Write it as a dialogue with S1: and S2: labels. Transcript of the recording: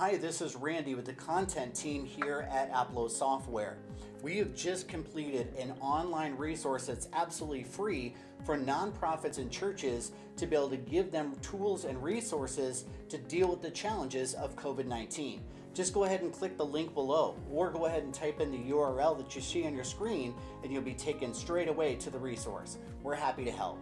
S1: Hi, this is Randy with the content team here at Aplos Software. We have just completed an online resource that's absolutely free for nonprofits and churches to be able to give them tools and resources to deal with the challenges of COVID 19. Just go ahead and click the link below, or go ahead and type in the URL that you see on your screen, and you'll be taken straight away to the resource. We're happy to help.